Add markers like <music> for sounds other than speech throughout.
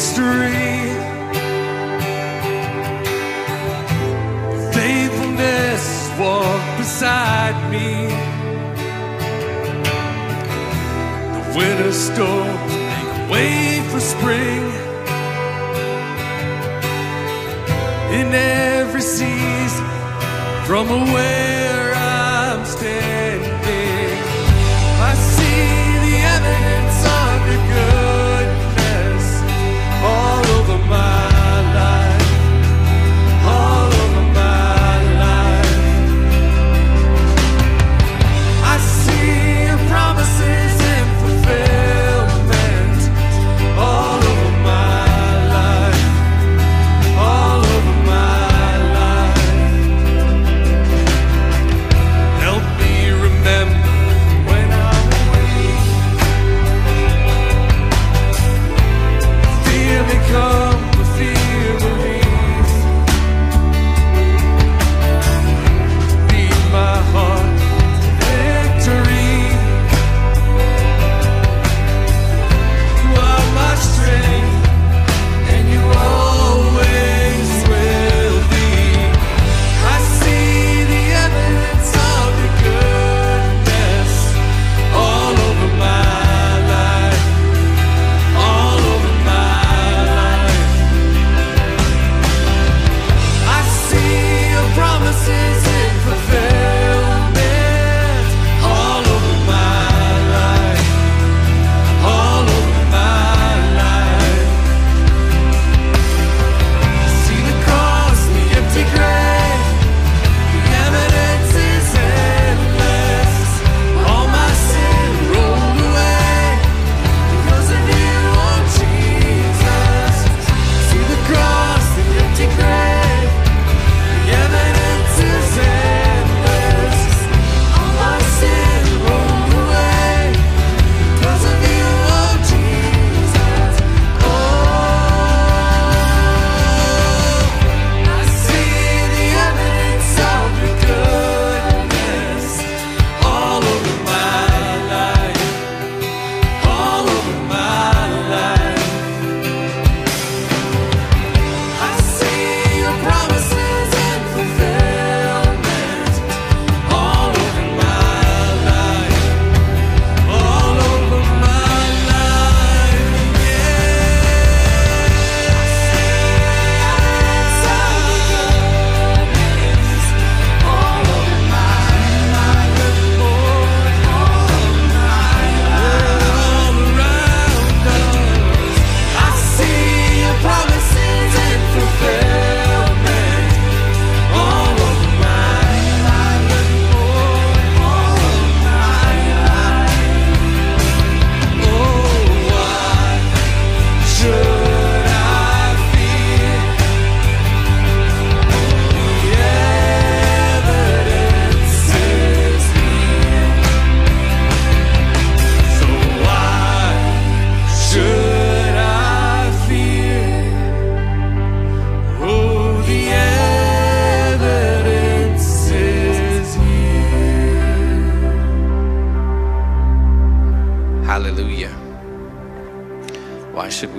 history. Faithfulness walk beside me. The winter storms make way for spring. In every season, from where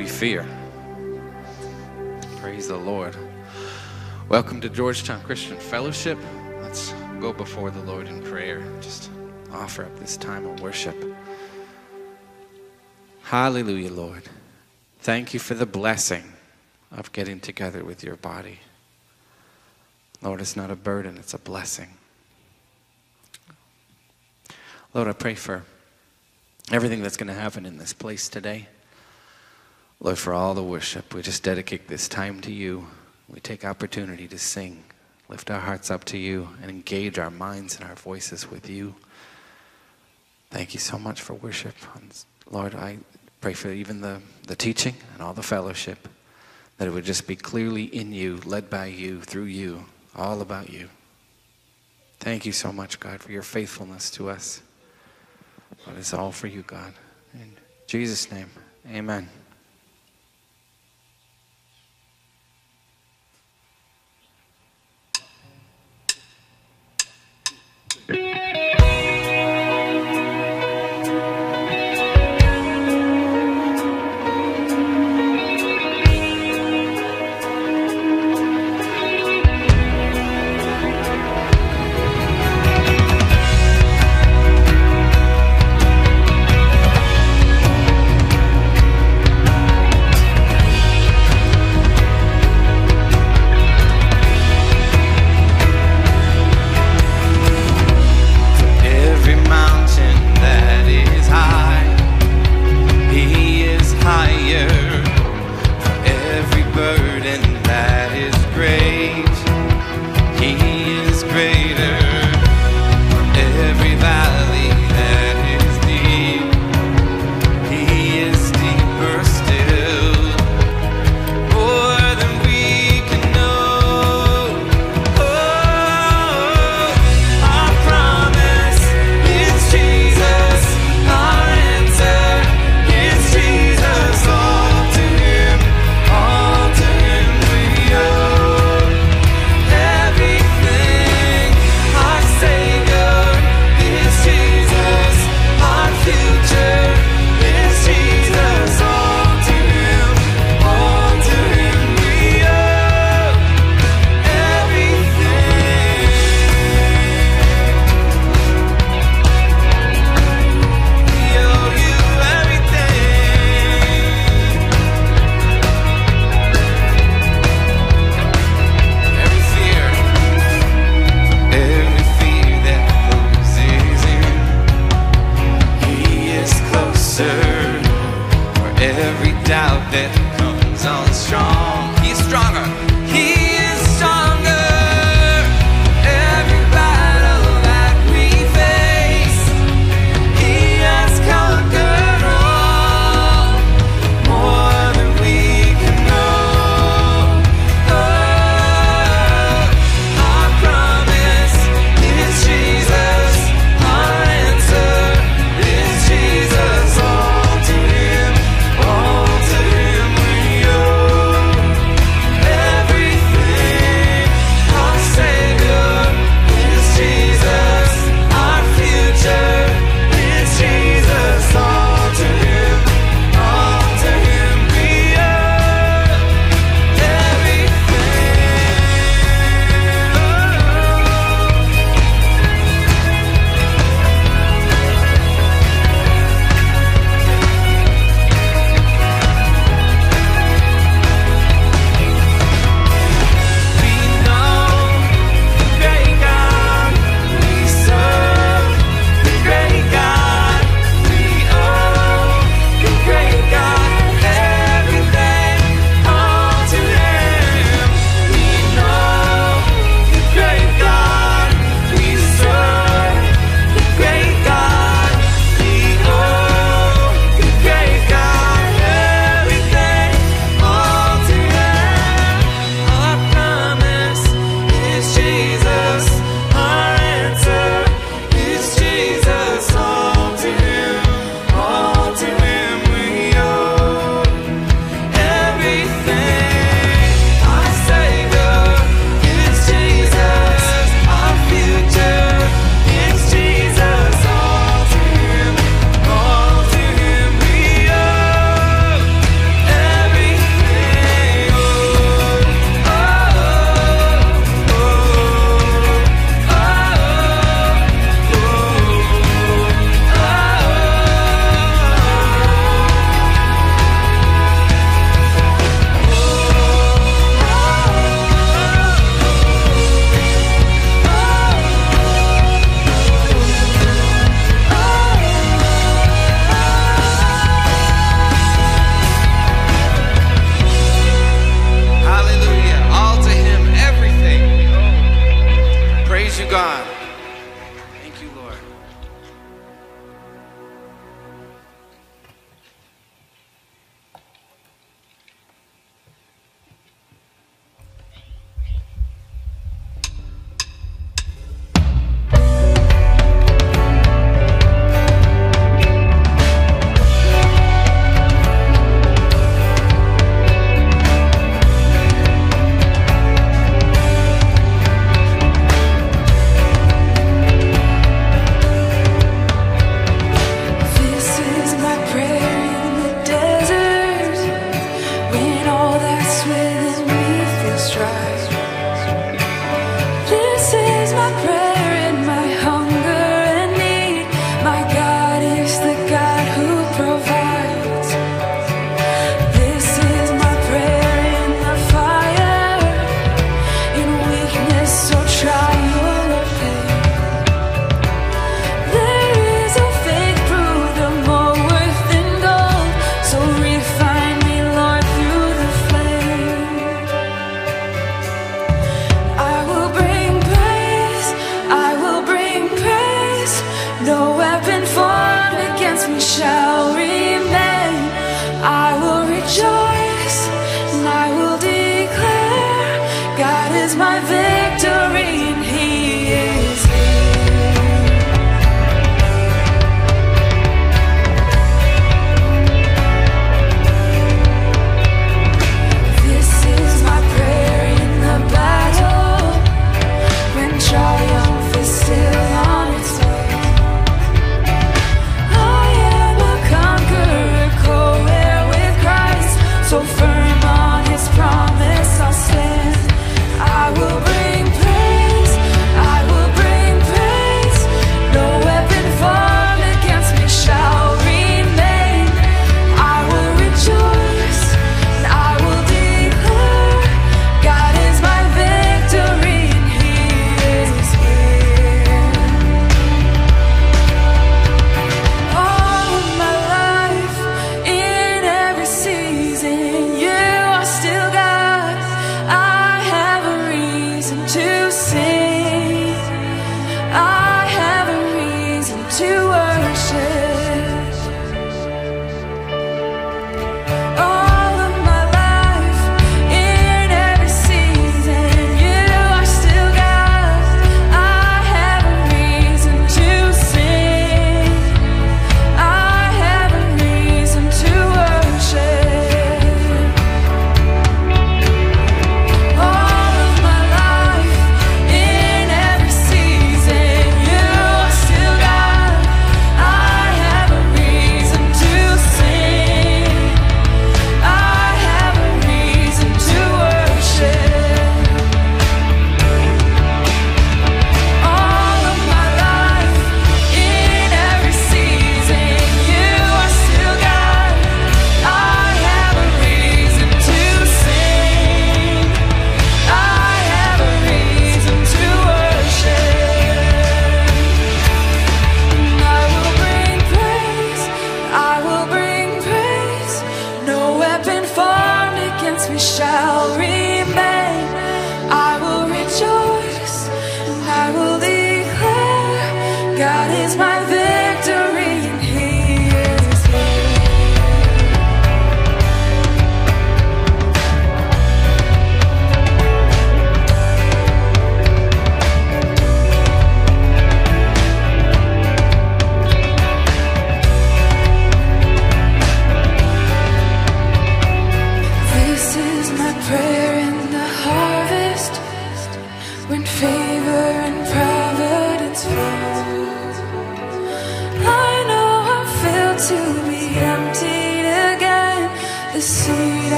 we fear? Praise the Lord. Welcome to Georgetown Christian Fellowship. Let's go before the Lord in prayer. Just offer up this time of worship. Hallelujah, Lord. Thank you for the blessing of getting together with your body. Lord, it's not a burden, it's a blessing. Lord, I pray for everything that's going to happen in this place today. Lord, for all the worship, we just dedicate this time to you. We take opportunity to sing, lift our hearts up to you, and engage our minds and our voices with you. Thank you so much for worship. Lord, I pray for even the, the teaching and all the fellowship, that it would just be clearly in you, led by you, through you, all about you. Thank you so much, God, for your faithfulness to us. But it's all for you, God. In Jesus' name, amen.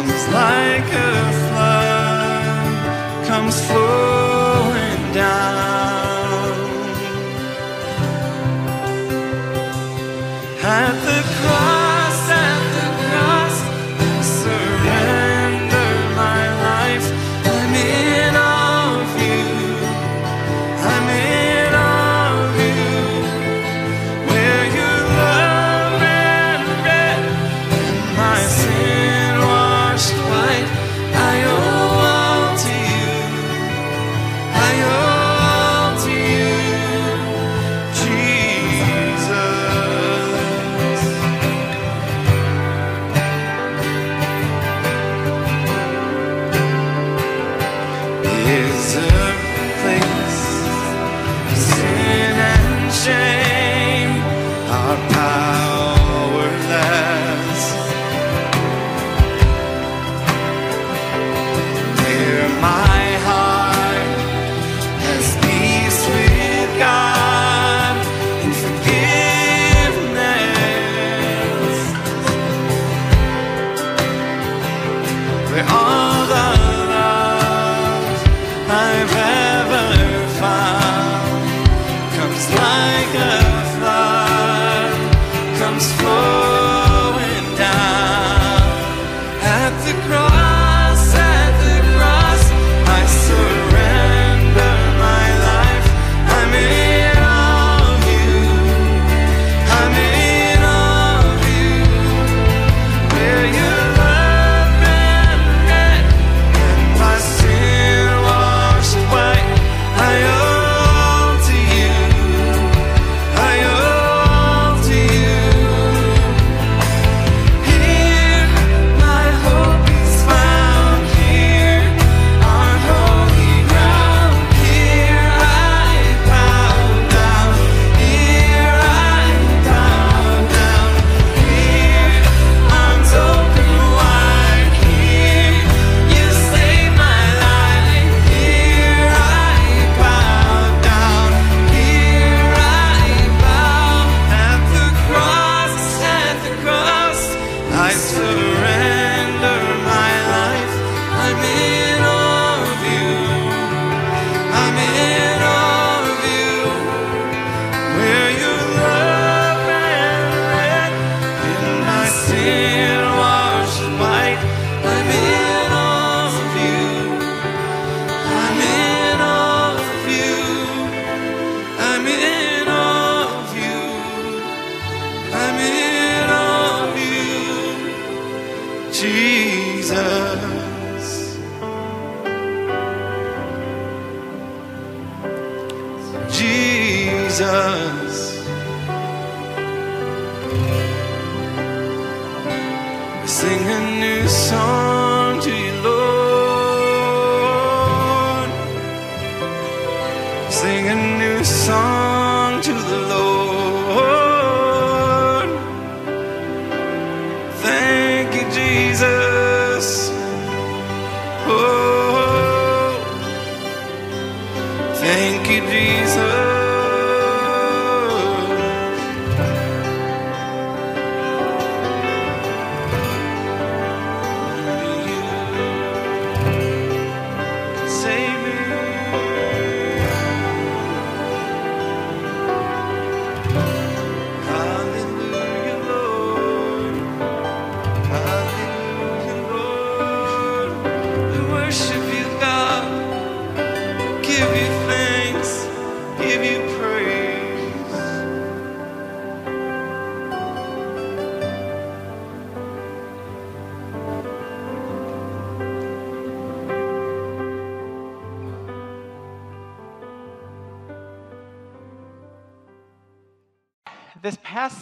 Comes like a flood, comes flowing down.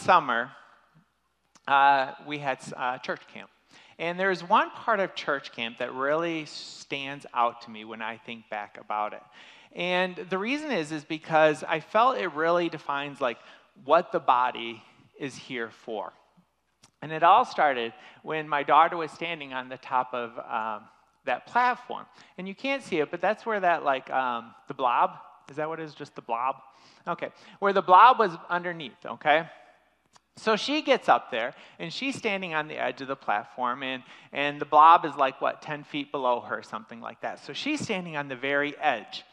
Summer, uh, we had uh, church camp. And there's one part of church camp that really stands out to me when I think back about it. And the reason is is because I felt it really defines like what the body is here for. And it all started when my daughter was standing on the top of um, that platform. And you can't see it, but that's where that, like, um, the blob, is that what it is? Just the blob? Okay. Where the blob was underneath, okay? So she gets up there and she's standing on the edge of the platform, and, and the blob is like, what, 10 feet below her, something like that. So she's standing on the very edge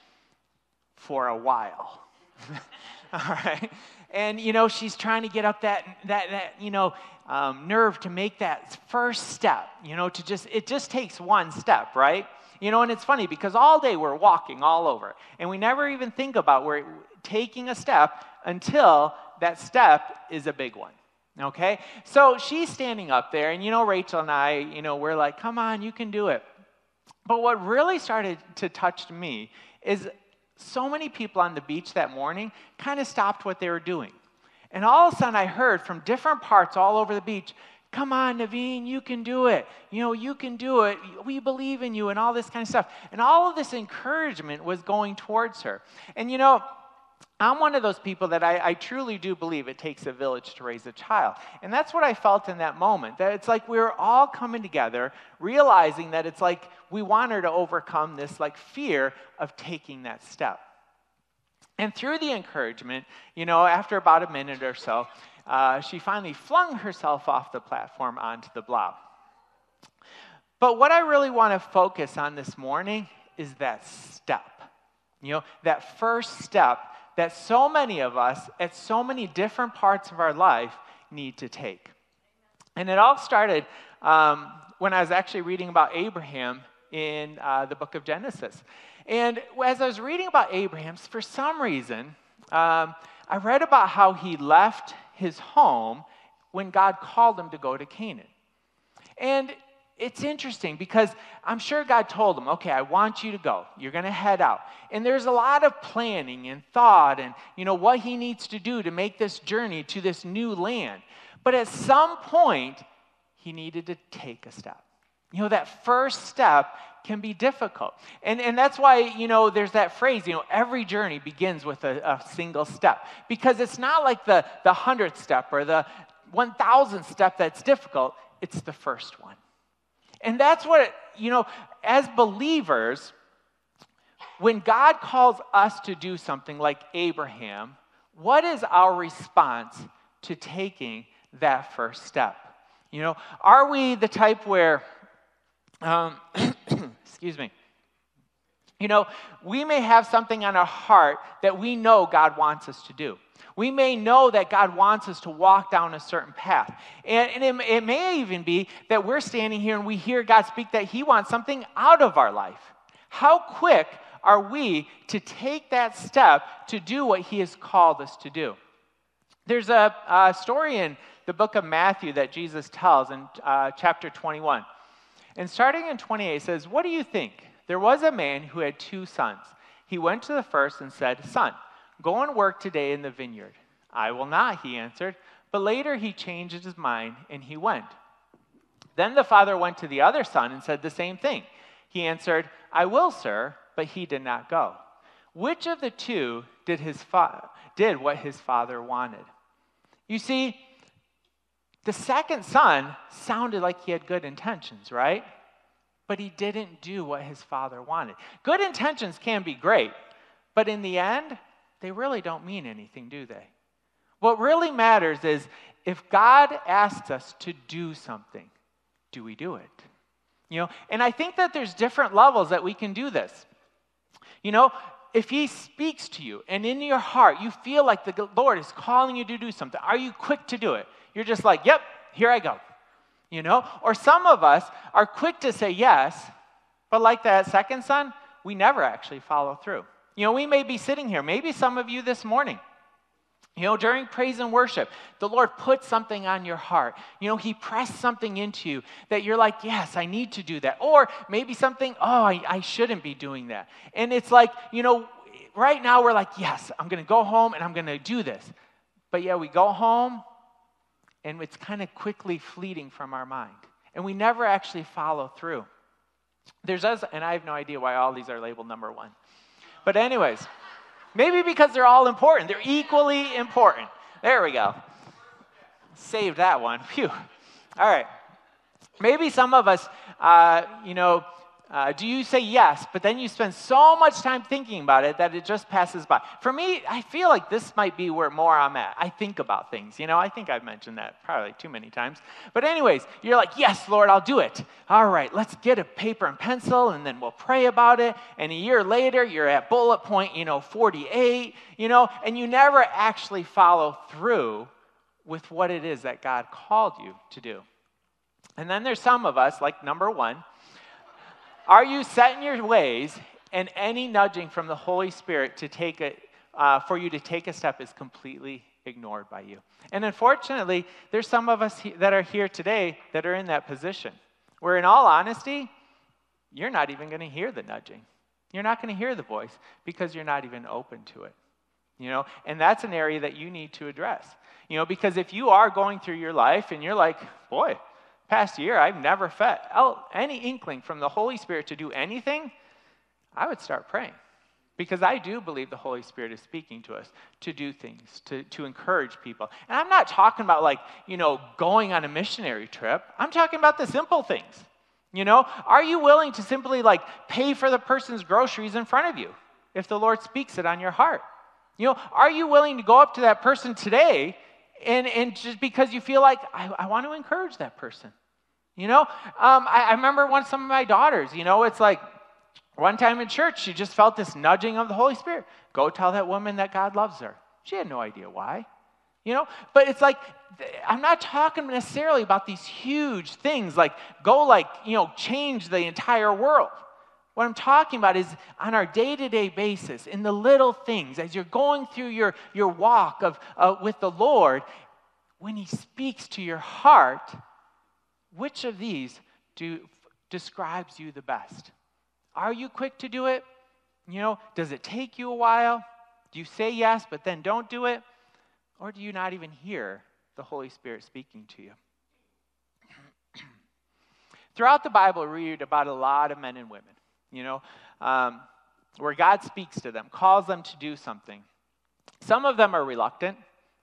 for a while. <laughs> All right. And, you know, she's trying to get up that, that, that you know, um, nerve to make that first step, you know, to just, it just takes one step, right? You know, and it's funny because all day we're walking all over, and we never even think about we're taking a step until that step is a big one. Okay? So she's standing up there, and you know, Rachel and I, you know, we're like, come on, you can do it. But what really started to touch me is so many people on the beach that morning kind of stopped what they were doing. And all of a sudden, I heard from different parts all over the beach, Come on, Naveen, you can do it. You know, you can do it. We believe in you, and all this kind of stuff. And all of this encouragement was going towards her. And you know, I'm one of those people that I, I, truly do believe it takes a village to raise a child. And that's what I felt in that moment. That it's like we're all coming together, realizing that it's like we want her to overcome this like fear of taking that step. And through the encouragement, you know, after about a minute or so, uh, she finally flung herself off the platform onto the blob. But what I really want to focus on this morning is that step. You know, that first step that so many of us at so many different parts of our life need to take. And it all started um, when I was actually reading about Abraham in uh, the book of Genesis. And as I was reading about Abraham, for some reason, um, I read about how he left his home when God called him to go to Canaan. And it's interesting because I'm sure God told him, okay, I want you to go. You're going to head out. And there's a lot of planning and thought and, you know, what he needs to do to make this journey to this new land. But at some point, he needed to take a step. You know, that first step can be difficult. And, and that's why, you know, there's that phrase, you know, every journey begins with a, a single step. Because it's not like the, the hundredth step or the 1000th step that's difficult, it's the first one. And that's what, you know, as believers, when God calls us to do something like Abraham, what is our response to taking that first step? You know, are we the type where, um, <coughs> excuse me, you know, we may have something on our heart that we know God wants us to do. We may know that God wants us to walk down a certain path. And, and it, it may even be that we're standing here and we hear God speak that He wants something out of our life. How quick are we to take that step to do what He has called us to do? There's a, a story in the book of Matthew that Jesus tells in uh, chapter 21. And starting in 28, it says, What do you think? There was a man who had two sons. He went to the first and said, Son, Go and work today in the vineyard. I will not, he answered. But later he changed his mind and he went. Then the father went to the other son and said the same thing. He answered, I will, sir, but he did not go. Which of the two did, his fa- did what his father wanted? You see, the second son sounded like he had good intentions, right? But he didn't do what his father wanted. Good intentions can be great, but in the end, they really don't mean anything, do they? What really matters is if God asks us to do something, do we do it? You know, and I think that there's different levels that we can do this. You know, if he speaks to you and in your heart you feel like the Lord is calling you to do something, are you quick to do it? You're just like, yep, here I go. You know? Or some of us are quick to say yes, but like that second son, we never actually follow through. You know, we may be sitting here, maybe some of you this morning. You know, during praise and worship, the Lord put something on your heart. You know, He pressed something into you that you're like, yes, I need to do that. Or maybe something, oh, I, I shouldn't be doing that. And it's like, you know, right now we're like, yes, I'm going to go home and I'm going to do this. But yeah, we go home and it's kind of quickly fleeting from our mind. And we never actually follow through. There's us, and I have no idea why all these are labeled number one. But, anyways, maybe because they're all important. They're equally important. There we go. Saved that one. Phew. All right. Maybe some of us, uh, you know, uh, do you say yes, but then you spend so much time thinking about it that it just passes by? For me, I feel like this might be where more I'm at. I think about things. You know, I think I've mentioned that probably too many times. But, anyways, you're like, yes, Lord, I'll do it. All right, let's get a paper and pencil and then we'll pray about it. And a year later, you're at bullet point, you know, 48, you know, and you never actually follow through with what it is that God called you to do. And then there's some of us, like number one, are you set in your ways, and any nudging from the Holy Spirit to take a, uh, for you to take a step is completely ignored by you? And unfortunately, there's some of us he- that are here today that are in that position, where, in all honesty, you're not even going to hear the nudging. You're not going to hear the voice because you're not even open to it. You know, and that's an area that you need to address. You know, because if you are going through your life and you're like, boy, past year, I've never felt any inkling from the Holy Spirit to do anything, I would start praying. Because I do believe the Holy Spirit is speaking to us to do things, to, to encourage people. And I'm not talking about like, you know, going on a missionary trip. I'm talking about the simple things. You know, are you willing to simply like pay for the person's groceries in front of you if the Lord speaks it on your heart? You know, are you willing to go up to that person today and, and just because you feel like, I, I want to encourage that person. You know, um, I, I remember one some of my daughters, you know, it's like one time in church, she just felt this nudging of the Holy Spirit. Go tell that woman that God loves her. She had no idea why. You know, but it's like, I'm not talking necessarily about these huge things like go, like, you know, change the entire world. What I'm talking about is on our day to day basis, in the little things, as you're going through your, your walk of, uh, with the Lord, when He speaks to your heart, which of these do, describes you the best? Are you quick to do it? You know, does it take you a while? Do you say yes, but then don't do it? Or do you not even hear the Holy Spirit speaking to you? <clears throat> Throughout the Bible, we read about a lot of men and women you know, um, where God speaks to them, calls them to do something. Some of them are reluctant,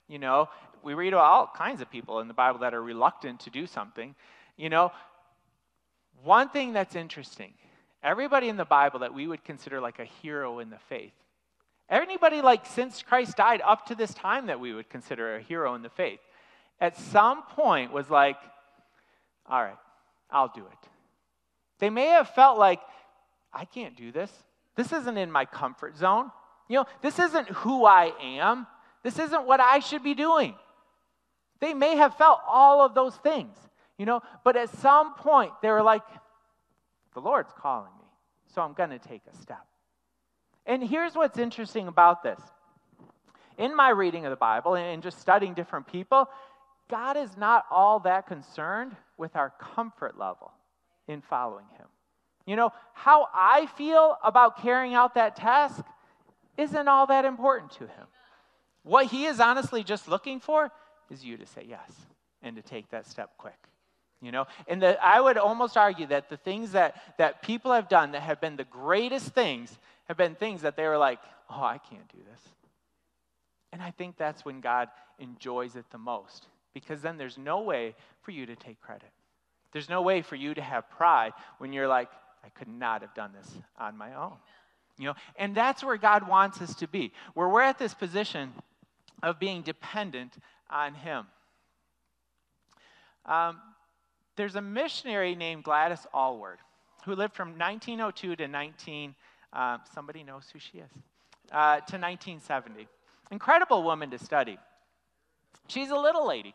you know. We read about all kinds of people in the Bible that are reluctant to do something, you know. One thing that's interesting everybody in the Bible that we would consider like a hero in the faith, anybody like since Christ died up to this time that we would consider a hero in the faith, at some point was like, all right, I'll do it. They may have felt like, I can't do this. This isn't in my comfort zone. You know, this isn't who I am. This isn't what I should be doing. They may have felt all of those things, you know, but at some point they were like, the Lord's calling me, so I'm going to take a step. And here's what's interesting about this. In my reading of the Bible and just studying different people, God is not all that concerned with our comfort level in following Him. You know, how I feel about carrying out that task isn't all that important to him. What he is honestly just looking for is you to say yes and to take that step quick. You know, and the, I would almost argue that the things that, that people have done that have been the greatest things have been things that they were like, oh, I can't do this. And I think that's when God enjoys it the most because then there's no way for you to take credit. There's no way for you to have pride when you're like, I could not have done this on my own. You know, and that's where God wants us to be, where we're at this position of being dependent on Him. Um, there's a missionary named Gladys Aylward who lived from 1902 to 19. Uh, somebody knows who she is. Uh, to 1970. Incredible woman to study. She's a little lady.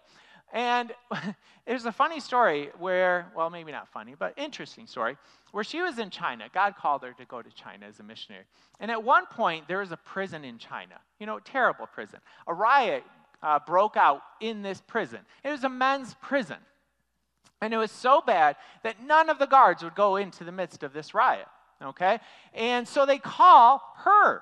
And <laughs> there's a funny story where, well, maybe not funny, but interesting story, where she was in China. God called her to go to China as a missionary. And at one point, there was a prison in China, you know, terrible prison. A riot uh, broke out in this prison. It was a men's prison. And it was so bad that none of the guards would go into the midst of this riot, okay? And so they call her.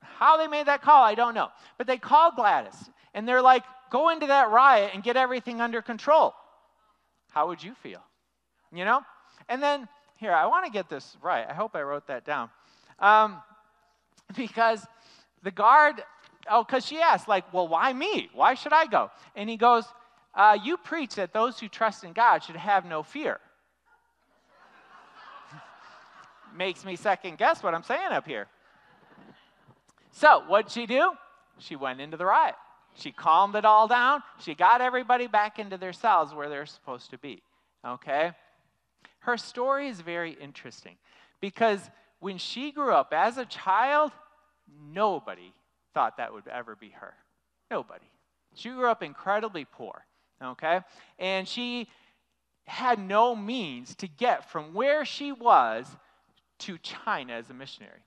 How they made that call, I don't know. But they called Gladys. and they're like, go into that riot and get everything under control. How would you feel? You know? And then, here, I want to get this right. I hope I wrote that down. Um, <laughs> because the guard, oh, because she asked, like, well, why me? Why should I go? And he goes, uh, You preach that those who trust in God should have no fear. <laughs> Makes me second guess what I'm saying up here. So, what'd she do? She went into the riot. She calmed it all down. She got everybody back into their cells where they're supposed to be. Okay? Her story is very interesting because when she grew up as a child, nobody thought that would ever be her. Nobody. She grew up incredibly poor. Okay? And she had no means to get from where she was to China as a missionary.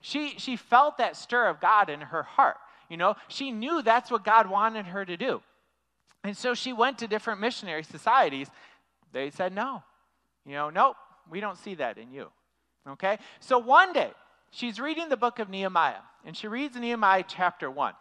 She, she felt that stir of God in her heart. You know, she knew that's what God wanted her to do. And so she went to different missionary societies. They said, no. You know, nope, we don't see that in you. Okay? So one day, she's reading the book of Nehemiah, and she reads Nehemiah chapter 1.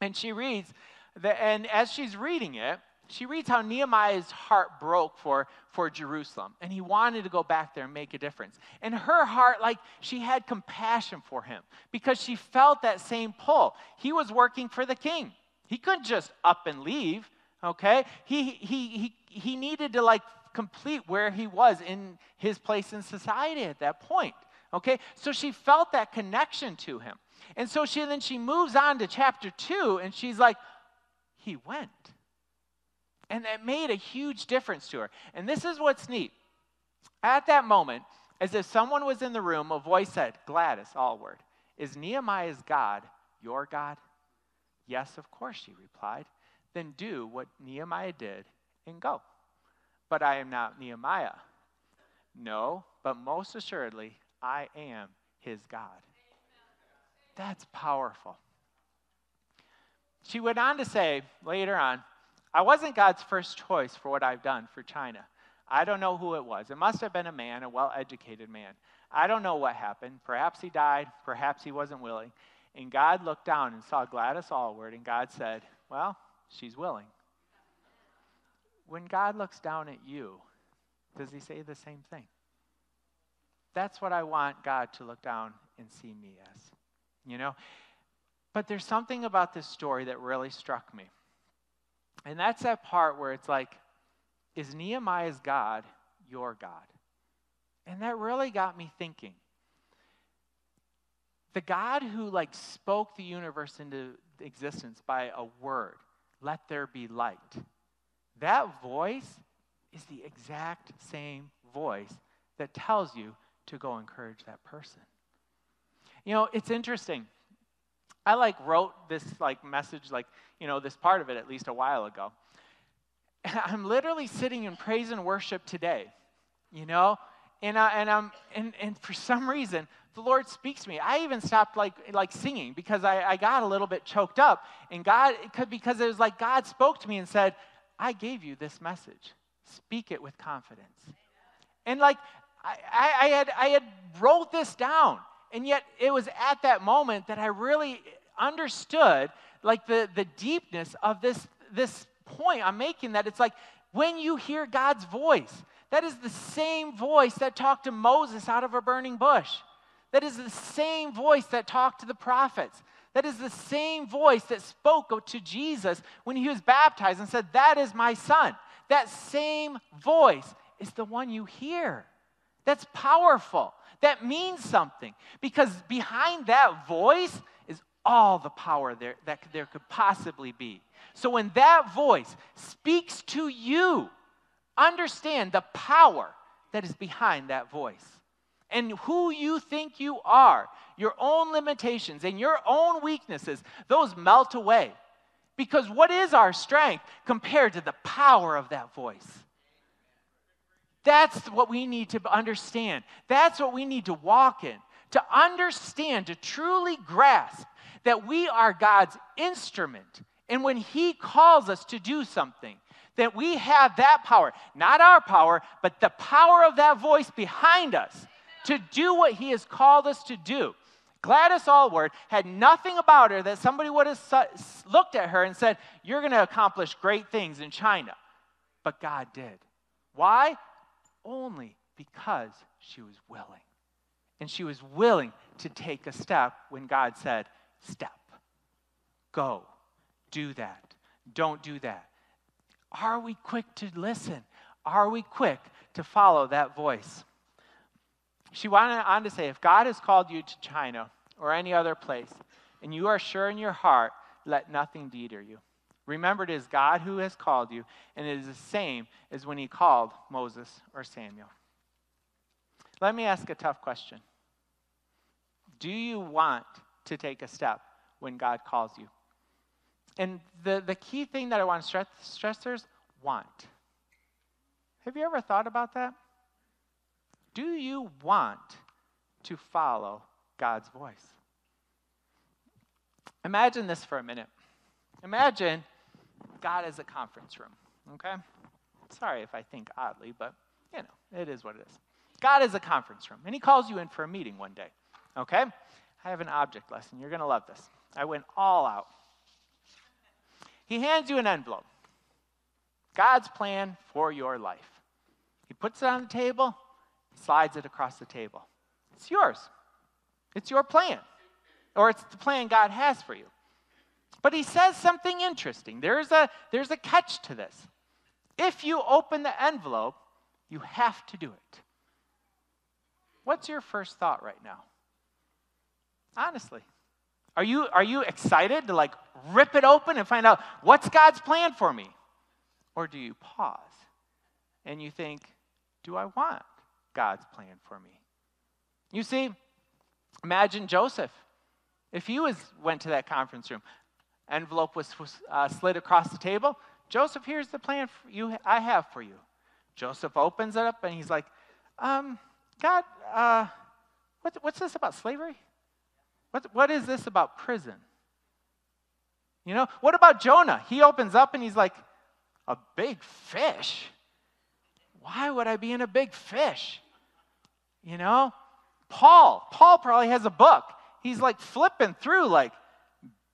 And she reads, the, and as she's reading it, she reads how Nehemiah's heart broke for, for Jerusalem, and he wanted to go back there and make a difference. And her heart, like, she had compassion for him because she felt that same pull. He was working for the king, he couldn't just up and leave, okay? He, he, he, he needed to, like, complete where he was in his place in society at that point, okay? So she felt that connection to him. And so she then she moves on to chapter 2 and she's like he went. And it made a huge difference to her. And this is what's neat. At that moment, as if someone was in the room, a voice said, Gladys Aylward, is Nehemiah's God your God? Yes, of course, she replied. Then do what Nehemiah did and go. But I am not Nehemiah. No, but most assuredly, I am his God. That's powerful. She went on to say later on, I wasn't God's first choice for what I've done for China. I don't know who it was. It must have been a man, a well educated man. I don't know what happened. Perhaps he died, perhaps he wasn't willing. And God looked down and saw Gladys Aylward, and God said, Well, she's willing. When God looks down at you, does he say the same thing? That's what I want God to look down and see me as. You know? But there's something about this story that really struck me. And that's that part where it's like, is Nehemiah's God your God? And that really got me thinking. The God who like spoke the universe into existence by a word, let there be light. That voice is the exact same voice that tells you to go encourage that person. You know, it's interesting. I like wrote this like message, like, you know, this part of it at least a while ago. And <laughs> I'm literally sitting in praise and worship today, you know? And, I, and, I'm, and, and for some reason, the Lord speaks to me. I even stopped like, like singing because I, I got a little bit choked up. And God, could because it was like God spoke to me and said, I gave you this message. Speak it with confidence. And like, I, I, had, I had wrote this down. And yet, it was at that moment that I really understood like the, the deepness of this, this point I'm making that it's like when you hear God's voice, that is the same voice that talked to Moses out of a burning bush. That is the same voice that talked to the prophets. That is the same voice that spoke to Jesus when he was baptized and said, That is my son. That same voice is the one you hear. That's powerful. That means something because behind that voice is all the power there, that there could possibly be. So when that voice speaks to you, understand the power that is behind that voice and who you think you are, your own limitations and your own weaknesses, those melt away. Because what is our strength compared to the power of that voice? That's what we need to understand. That's what we need to walk in. To understand, to truly grasp that we are God's instrument. And when He calls us to do something, that we have that power, not our power, but the power of that voice behind us to do what He has called us to do. Gladys Aylward had nothing about her that somebody would have looked at her and said, You're going to accomplish great things in China. But God did. Why? Only because she was willing. And she was willing to take a step when God said, Step, go, do that, don't do that. Are we quick to listen? Are we quick to follow that voice? She went on to say, if God has called you to China or any other place, and you are sure in your heart, let nothing deter you. Remember, it is God who has called you, and it is the same as when he called Moses or Samuel. Let me ask a tough question Do you want to take a step when God calls you? And the, the key thing that I want to stress, stressors want. Have you ever thought about that? Do you want to follow God's voice? Imagine this for a minute. Imagine God is a conference room, okay? Sorry if I think oddly, but you know, it is what it is. God is a conference room, and He calls you in for a meeting one day, okay? I have an object lesson. You're going to love this. I went all out. He hands you an envelope God's plan for your life. He puts it on the table, slides it across the table. It's yours, it's your plan, or it's the plan God has for you. But he says something interesting. There's a, there's a catch to this. If you open the envelope, you have to do it. What's your first thought right now? Honestly. Are you, are you excited to like rip it open and find out what's God's plan for me? Or do you pause and you think, do I want God's plan for me? You see, imagine Joseph. If he was went to that conference room, envelope was, uh, slid across the table. Joseph, here's the plan you I have for you. Joseph opens it up and he's like, um, God, uh, what, what's this about slavery? What, what is this about prison? You know, what about Jonah? He opens up and he's like, a big fish? Why would I be in a big fish? You know? Paul, Paul probably has a book. He's like flipping through, like,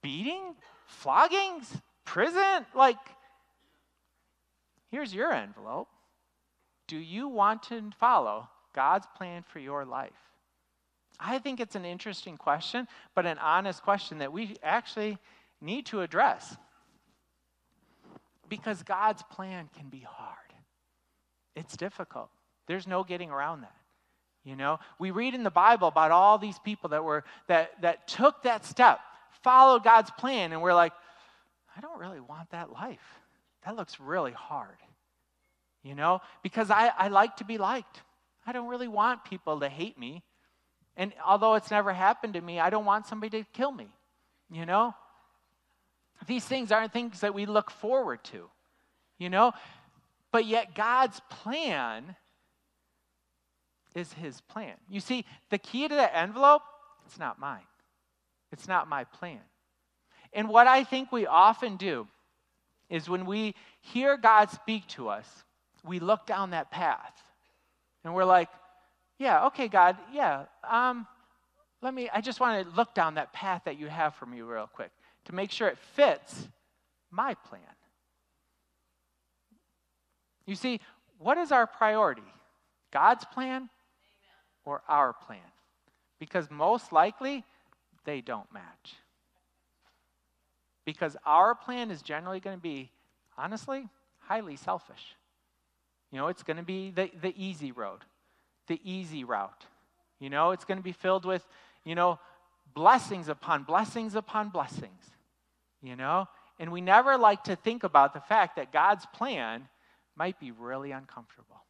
beating, floggings, prison. Like, here's your envelope. Do you want to follow God's plan for your life? I think it's an interesting question, but an honest question that we actually need to address. Because God's plan can be hard, it's difficult. There's no getting around that. You know, we read in the Bible about all these people that were that that took that step, followed God's plan, and we're like, I don't really want that life. That looks really hard. You know, because I, I like to be liked. I don't really want people to hate me. And although it's never happened to me, I don't want somebody to kill me. You know? These things aren't things that we look forward to. You know? But yet God's plan is his plan. You see, the key to that envelope, it's not mine. It's not my plan. And what I think we often do is when we hear God speak to us, we look down that path and we're like, yeah, okay, God, yeah. Um, let me, I just want to look down that path that you have for me real quick to make sure it fits my plan. You see, what is our priority? God's plan or our plan? Because most likely, they don't match. Because our plan is generally going to be, honestly, highly selfish. You know, it's going to be the, the easy road the easy route. You know, it's going to be filled with, you know, blessings upon blessings upon blessings. You know? And we never like to think about the fact that God's plan might be really uncomfortable.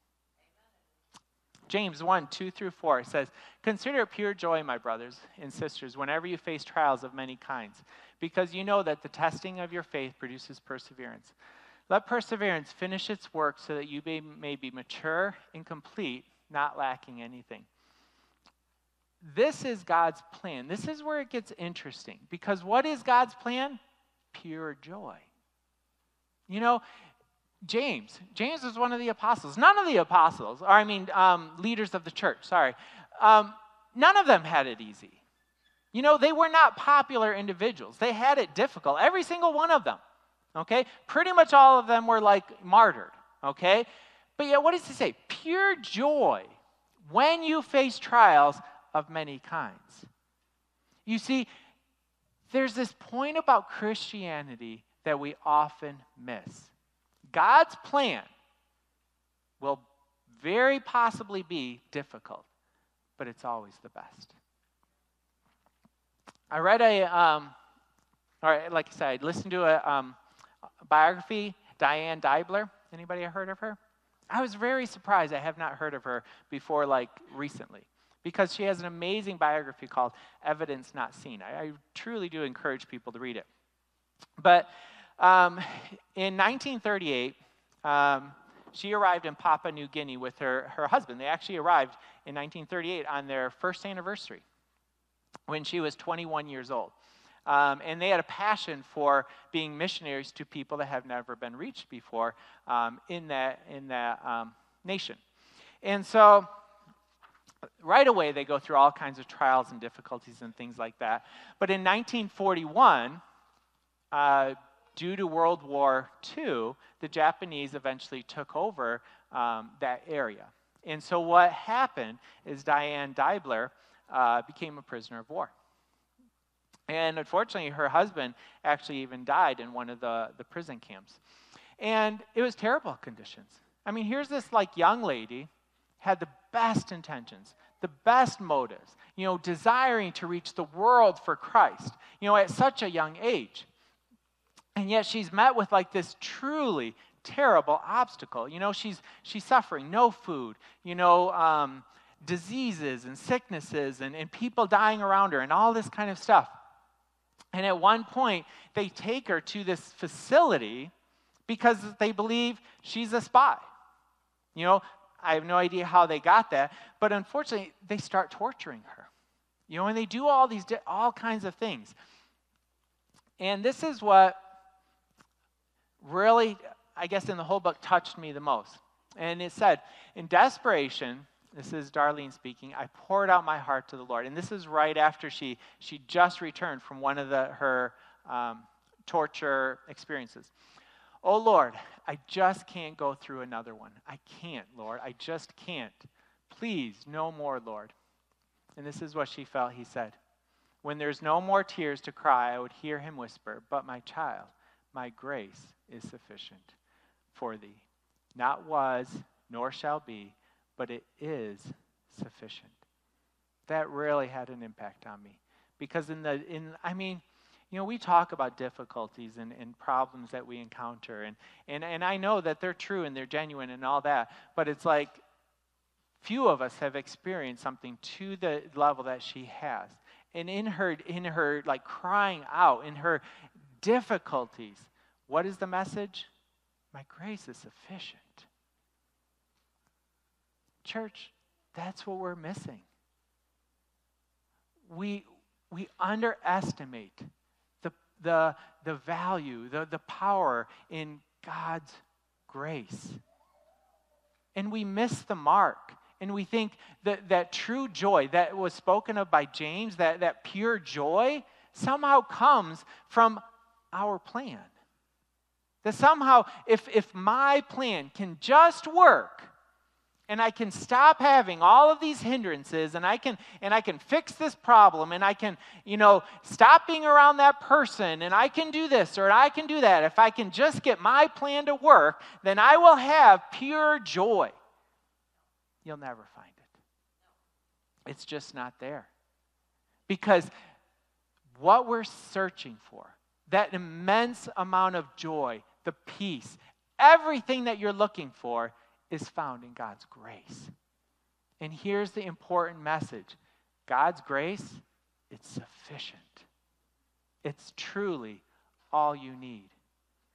James 1 2 through 4 says, Consider pure joy, my brothers and sisters, whenever you face trials of many kinds, because you know that the testing of your faith produces perseverance. Let perseverance finish its work so that you may, may be mature and complete, not lacking anything. This is God's plan. This is where it gets interesting because what is God's plan? Pure joy. You know, James, James was one of the apostles. None of the apostles, or I mean, um, leaders of the church, sorry, um, none of them had it easy. You know, they were not popular individuals. They had it difficult, every single one of them. Okay? Pretty much all of them were like martyred. Okay? But yet, what does he say? Pure joy when you face trials of many kinds. You see, there's this point about Christianity that we often miss. God's plan will very possibly be difficult, but it's always the best. I read a, um, or like I said, I listened to a, um, biography, Diane Deibler. Anybody heard of her? I was very surprised. I have not heard of her before, like recently, because she has an amazing biography called Evidence Not Seen. I, I truly do encourage people to read it. But um, in 1938, um, she arrived in Papua New Guinea with her, her husband. They actually arrived in 1938 on their first anniversary when she was 21 years old. Um, and they had a passion for being missionaries to people that have never been reached before um, in that, in that um, nation. And so, right away, they go through all kinds of trials and difficulties and things like that. But in 1941, uh, due to World War II, the Japanese eventually took over um, that area. And so, what happened is Diane Deibler uh, became a prisoner of war. And unfortunately, her husband actually even died in one of the, the prison camps. And it was terrible conditions. I mean, here's this like young lady, had the best intentions, the best motives, you know, desiring to reach the world for Christ, you know, at such a young age. And yet she's met with like this truly terrible obstacle. You know, she's she's suffering, no food, you know, um, diseases and sicknesses and, and people dying around her and all this kind of stuff. And at one point, they take her to this facility because they believe she's a spy. You know, I have no idea how they got that, but unfortunately, they start torturing her. You know, and they do all these all kinds of things. And this is what really, I guess, in the whole book touched me the most. And it said, in desperation, this is Darlene speaking. I poured out my heart to the Lord. And this is right after she, she just returned from one of the, her um, torture experiences. Oh, Lord, I just can't go through another one. I can't, Lord. I just can't. Please, no more, Lord. And this is what she felt he said. When there's no more tears to cry, I would hear him whisper, But my child, my grace is sufficient for thee. Not was, nor shall be but it is sufficient. That really had an impact on me. Because in the in I mean, you know, we talk about difficulties and, and problems that we encounter and, and and I know that they're true and they're genuine and all that, but it's like few of us have experienced something to the level that she has. And in her in her like crying out, in her difficulties, what is the message? My grace is sufficient. Church, that's what we're missing. We, we underestimate the, the, the value, the, the power in God's grace. And we miss the mark. And we think that, that true joy that was spoken of by James, that, that pure joy, somehow comes from our plan. That somehow, if, if my plan can just work, and I can stop having all of these hindrances and I can and I can fix this problem and I can, you know, stop being around that person and I can do this or I can do that. If I can just get my plan to work, then I will have pure joy. You'll never find it. It's just not there. Because what we're searching for, that immense amount of joy, the peace, everything that you're looking for is found in God's grace. And here's the important message God's grace, it's sufficient. It's truly all you need.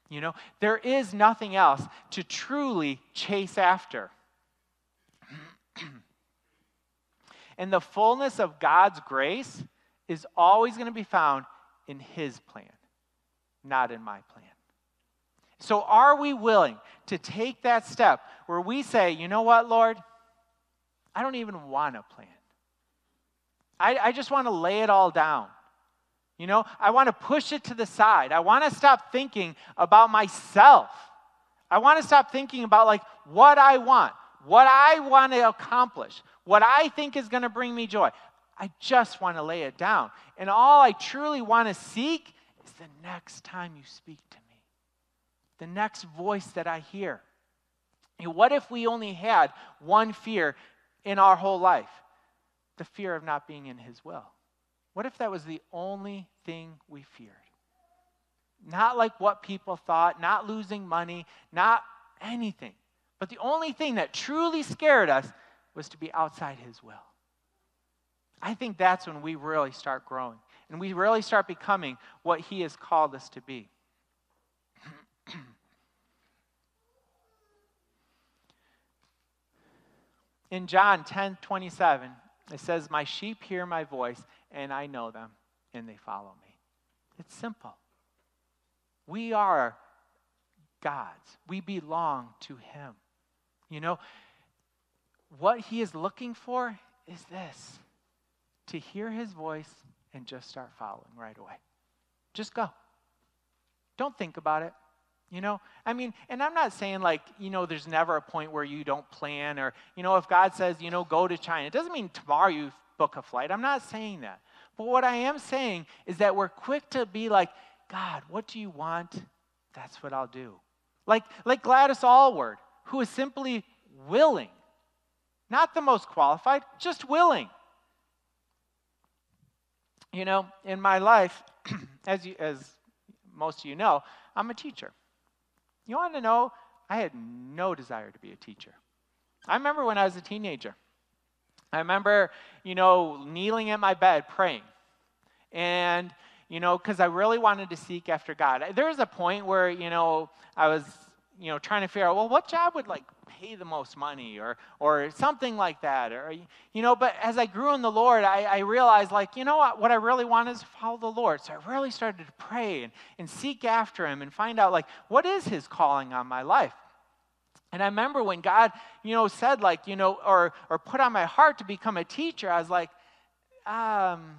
You know, there is nothing else to truly chase after. <clears throat> and the fullness of God's grace is always going to be found in His plan, not in my plan. So, are we willing to take that step where we say, you know what, Lord? I don't even want a plan. I, I just want to lay it all down. You know, I want to push it to the side. I want to stop thinking about myself. I want to stop thinking about like what I want, what I want to accomplish, what I think is going to bring me joy. I just want to lay it down. And all I truly want to seek is the next time you speak to me, the next voice that I hear. What if we only had one fear in our whole life? The fear of not being in His will. What if that was the only thing we feared? Not like what people thought, not losing money, not anything. But the only thing that truly scared us was to be outside His will. I think that's when we really start growing and we really start becoming what He has called us to be. <clears throat> In John 10 27, it says, My sheep hear my voice, and I know them, and they follow me. It's simple. We are God's, we belong to Him. You know, what He is looking for is this to hear his voice and just start following right away. Just go. Don't think about it. You know, I mean, and I'm not saying like, you know, there's never a point where you don't plan or, you know, if God says, you know, go to China, it doesn't mean tomorrow you book a flight. I'm not saying that. But what I am saying is that we're quick to be like, God, what do you want? That's what I'll do. Like, like Gladys Aylward, who is simply willing, not the most qualified, just willing you know, in my life, <clears throat> as, you, as most of you know, I'm a teacher. You want to know? I had no desire to be a teacher. I remember when I was a teenager. I remember, you know, kneeling at my bed praying. And, you know, because I really wanted to seek after God. There was a point where, you know, I was, you know, trying to figure out, well, what job would like pay the most money or, or something like that. Or, you know, but as I grew in the Lord, I, I realized, like, you know what? What I really want is to follow the Lord. So I really started to pray and, and seek after Him and find out, like, what is His calling on my life? And I remember when God, you know, said, like, you know, or, or put on my heart to become a teacher, I was like, um,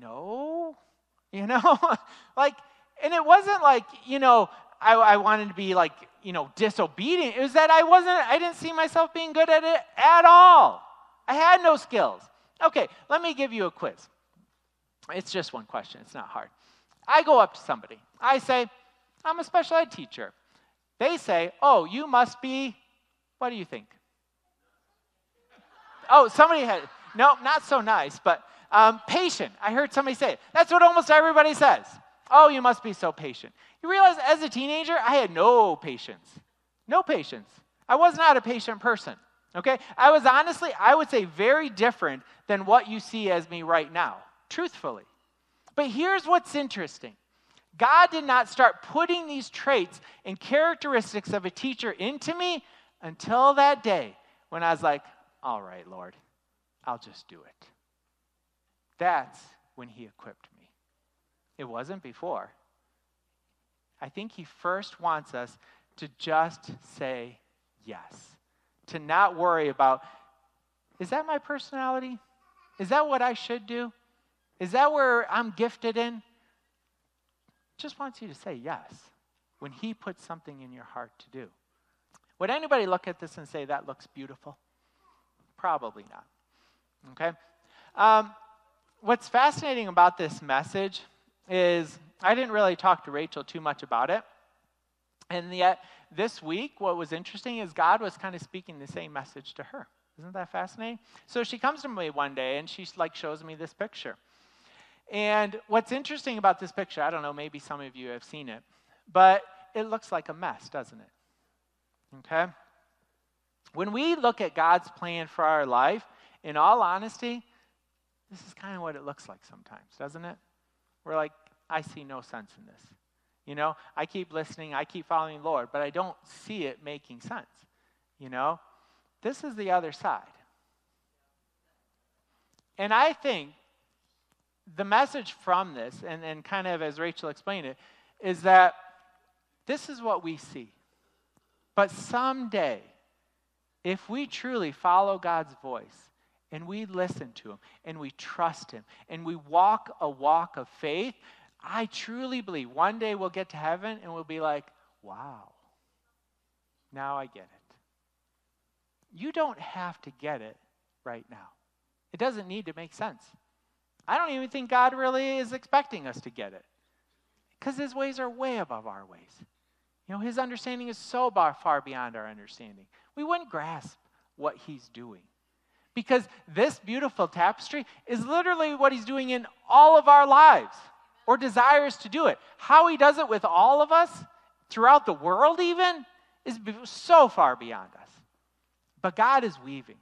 no, <laughs> you know, like, and it wasn't like, you know, I, I wanted to be like you know, disobedient. It was that I wasn't, I didn't see myself being good at it at all. I had no skills. Okay, let me give you a quiz. It's just one question, it's not hard. I go up to somebody. I say, I'm a special ed teacher. They say, Oh, you must be, what do you think? Oh, somebody had, no, not so nice, but um, patient. I heard somebody say it. That's what almost everybody says. Oh, you must be so patient. You realize as a teenager, I had no patience. No patience. I was not a patient person. Okay? I was honestly, I would say, very different than what you see as me right now, truthfully. But here's what's interesting God did not start putting these traits and characteristics of a teacher into me until that day when I was like, all right, Lord, I'll just do it. That's when He equipped me. It wasn't before. I think He first wants us to just say yes, to not worry about, is that my personality? Is that what I should do? Is that where I'm gifted in? Just wants you to say yes when He puts something in your heart to do. Would anybody look at this and say, that looks beautiful? Probably not. Okay? Um, what's fascinating about this message is I didn't really talk to Rachel too much about it. And yet, this week, what was interesting is God was kind of speaking the same message to her. Isn't that fascinating? So she comes to me one day and she like shows me this picture. And what's interesting about this picture, I don't know, maybe some of you have seen it, but it looks like a mess, doesn't it? Okay? When we look at God's plan for our life, in all honesty, this is kind of what it looks like sometimes, doesn't it? We're like, I see no sense in this. You know, I keep listening, I keep following the Lord, but I don't see it making sense. You know, this is the other side. And I think the message from this, and, and kind of as Rachel explained it, is that this is what we see. But someday, if we truly follow God's voice and we listen to Him and we trust Him and we walk a walk of faith, I truly believe one day we'll get to heaven and we'll be like, wow, now I get it. You don't have to get it right now, it doesn't need to make sense. I don't even think God really is expecting us to get it because His ways are way above our ways. You know, His understanding is so far beyond our understanding. We wouldn't grasp what He's doing. Because this beautiful tapestry is literally what He's doing in all of our lives or desires to do it. How He does it with all of us throughout the world, even, is so far beyond us. But God is weaving,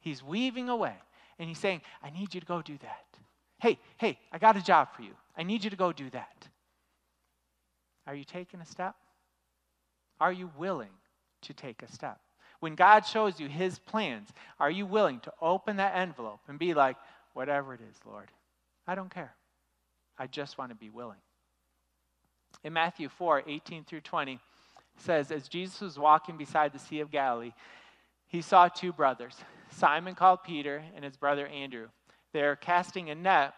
He's weaving away. And He's saying, I need you to go do that. Hey, hey, I got a job for you. I need you to go do that. Are you taking a step? Are you willing to take a step? When God shows you his plans, are you willing to open that envelope and be like, whatever it is, Lord, I don't care. I just want to be willing. In Matthew 4 18 through 20, says, As Jesus was walking beside the Sea of Galilee, he saw two brothers, Simon called Peter and his brother Andrew. They're casting a net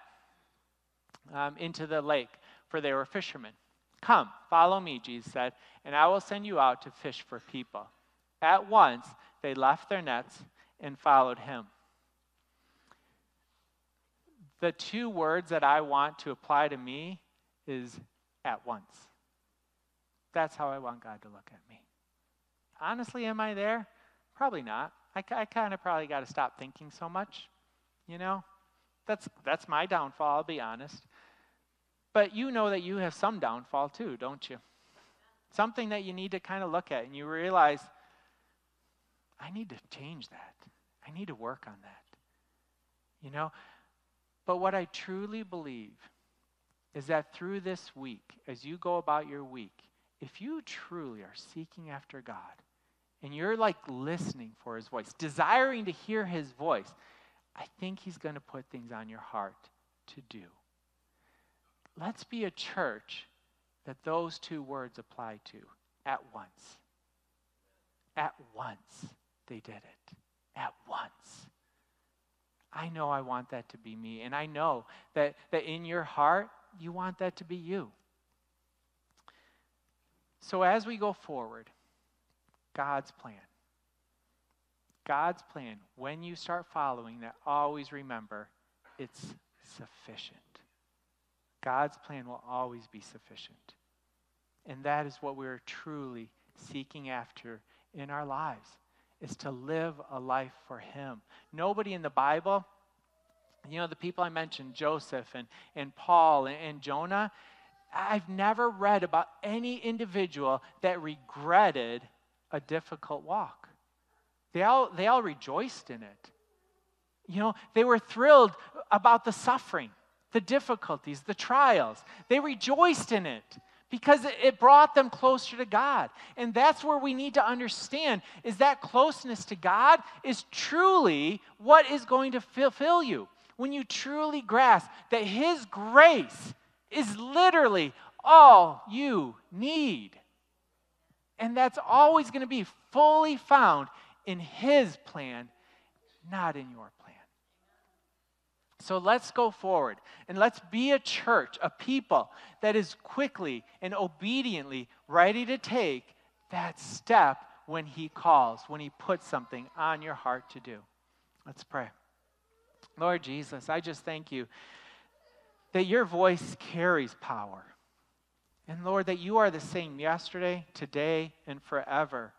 um, into the lake, for they were fishermen. Come, follow me, Jesus said, and I will send you out to fish for people. At once, they left their nets and followed him. The two words that I want to apply to me is at once. That's how I want God to look at me. Honestly, am I there? Probably not. I, I kind of probably got to stop thinking so much, you know? That's, that's my downfall, I'll be honest. But you know that you have some downfall too, don't you? Something that you need to kind of look at and you realize, I need to change that. I need to work on that. You know? But what I truly believe is that through this week, as you go about your week, if you truly are seeking after God and you're like listening for his voice, desiring to hear his voice, I think he's going to put things on your heart to do. Let's be a church that those two words apply to at once. At once, they did it. At once. I know I want that to be me, and I know that, that in your heart, you want that to be you. So as we go forward, God's plan. God's plan, when you start following that, always remember it's sufficient. God's plan will always be sufficient. And that is what we're truly seeking after in our lives is to live a life for him. Nobody in the Bible, you know, the people I mentioned, Joseph and, and Paul and, and Jonah, I've never read about any individual that regretted a difficult walk. They all, they all rejoiced in it. You know, they were thrilled about the suffering, the difficulties, the trials. They rejoiced in it because it brought them closer to God. And that's where we need to understand is that closeness to God is truly what is going to fulfill you. When you truly grasp that his grace is literally all you need. And that's always going to be fully found in His plan, not in your plan. So let's go forward and let's be a church, a people that is quickly and obediently ready to take that step when He calls, when He puts something on your heart to do. Let's pray. Lord Jesus, I just thank you that your voice carries power. And Lord, that you are the same yesterday, today, and forever.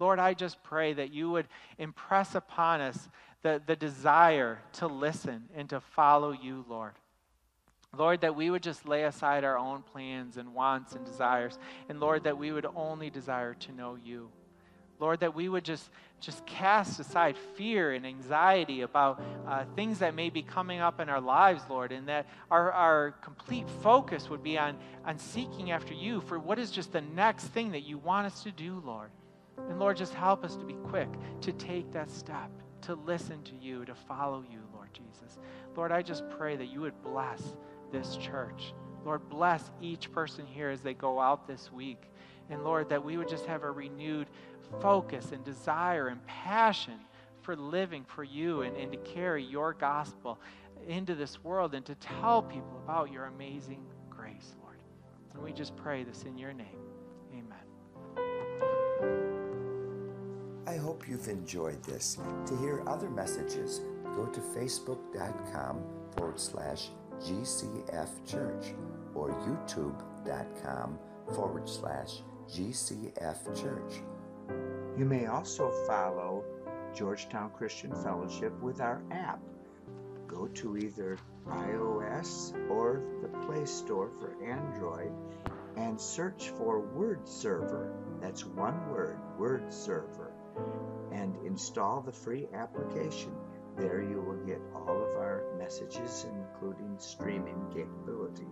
Lord, I just pray that you would impress upon us the, the desire to listen and to follow you, Lord. Lord, that we would just lay aside our own plans and wants and desires. And Lord, that we would only desire to know you. Lord, that we would just, just cast aside fear and anxiety about uh, things that may be coming up in our lives, Lord, and that our, our complete focus would be on, on seeking after you for what is just the next thing that you want us to do, Lord. And Lord, just help us to be quick to take that step, to listen to you, to follow you, Lord Jesus. Lord, I just pray that you would bless this church. Lord, bless each person here as they go out this week. And Lord, that we would just have a renewed focus and desire and passion for living for you and, and to carry your gospel into this world and to tell people about your amazing grace, Lord. And we just pray this in your name. I hope you've enjoyed this. To hear other messages, go to facebook.com forward slash GCF Church or youtube.com forward slash GCF Church. You may also follow Georgetown Christian Fellowship with our app. Go to either iOS or the Play Store for Android and search for WordServer. That's one word, WordServer, and install the free application. There you will get all of our messages, including streaming capability.